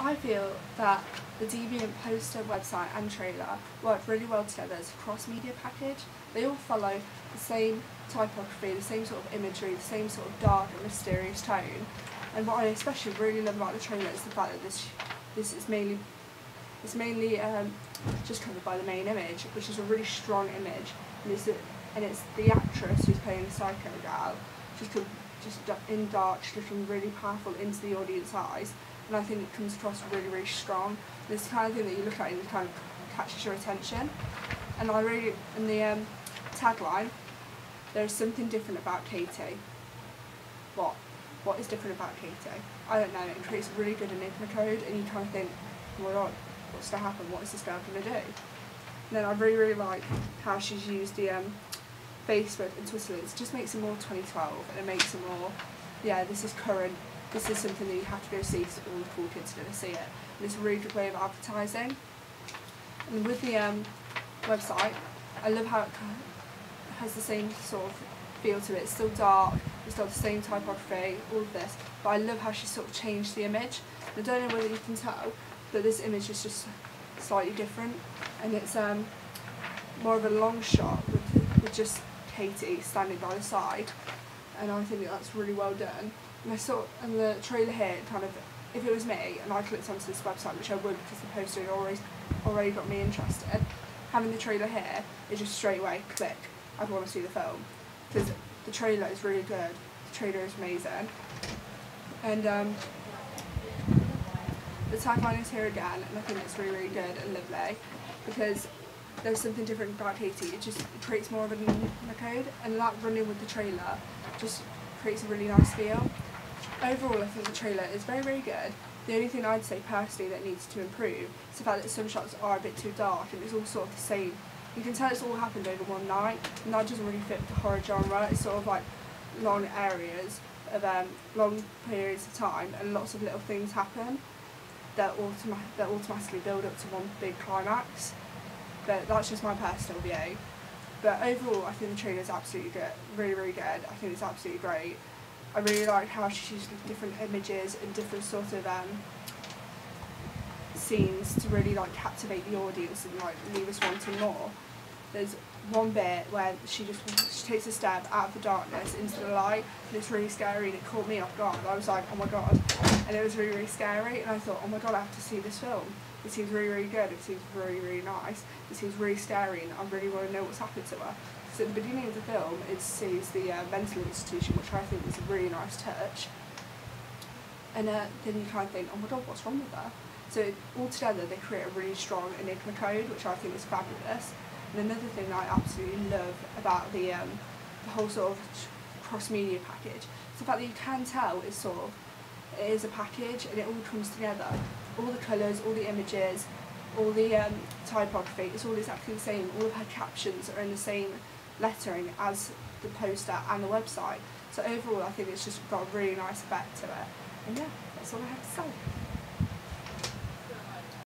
I feel that the Deviant poster, website and trailer work really well together as a cross-media package. They all follow the same typography, the same sort of imagery, the same sort of dark and mysterious tone. And what I especially really love about the trailer is the fact that this this is mainly it's mainly um, just covered by the main image, which is a really strong image. And it's, a, and it's the actress who's playing the psycho gal, just just in dark, just looking really powerful into the audience eyes and I think it comes across really, really strong. It's the kind of thing that you look at and it kind of catches your attention. And I really, in the um, tagline, there's something different about Katie. What? What is different about Katie? I don't know, it creates a really good enigma code and you kind of think, oh my god, what's going to happen? What is this girl going to do? And then I really, really like how she's used the um, Facebook and Twitter. It just makes it more 2012 and it makes it more, yeah, this is current this is something that you have to go see so all the cool kids are going to see it. And it's a really good way of advertising. And with the um, website, I love how it has the same sort of feel to it. It's still dark, it's still the same typography, all of this, but I love how she sort of changed the image. And I don't know whether you can tell, but this image is just slightly different, and it's um, more of a long shot with, with just Katie standing by the side, and I think that's really well done. And I saw in the trailer here, kind of, if it was me and I clicked onto this website, which I would because the poster had already, already got me interested, having the trailer here is just straight away click, I'd want to see the film. Because the trailer is really good, the trailer is amazing. And um, the tagline is here again, and I think it's really, really good and lovely because there's something different about Katie. It just creates more of a code, and that running with the trailer just creates a really nice feel overall I think the trailer is very very good. The only thing I'd say personally that needs to improve is the fact that some shots are a bit too dark and it's all sort of the same. You can tell it's all happened over one night and that doesn't really fit the horror genre. It's sort of like long areas of um, long periods of time and lots of little things happen that, automa that automatically build up to one big climax. But that's just my personal view. But overall, I think the trailer is absolutely good, really, really good. I think it's absolutely great. I really like how she used different images and different sort of um, scenes to really like captivate the audience and like leave us wanting more. There's one bit where she just she takes a step out of the darkness into the light and it's really scary and it caught me off guard. I was like, oh my god, and it was really really scary and I thought, oh my god, I have to see this film. It seems really really good. It seems really really nice. It seems really scary and I really want to know what's happened to her. So at the beginning of the film, it sees the uh, mental institution, which I think is a really nice touch. And uh, then you kind of think, oh my god, what's wrong with her? So altogether, they create a really strong Enigma code, which I think is fabulous. And another thing that I absolutely love about the um, the whole sort of cross-media package is the fact that you can tell it's sort of it is a package and it all comes together. All the colours, all the images, all the um, typography, it's all exactly the same. All of her captions are in the same lettering as the poster and the website. So overall I think it's just got a really nice effect to it. And yeah, that's all I have to say.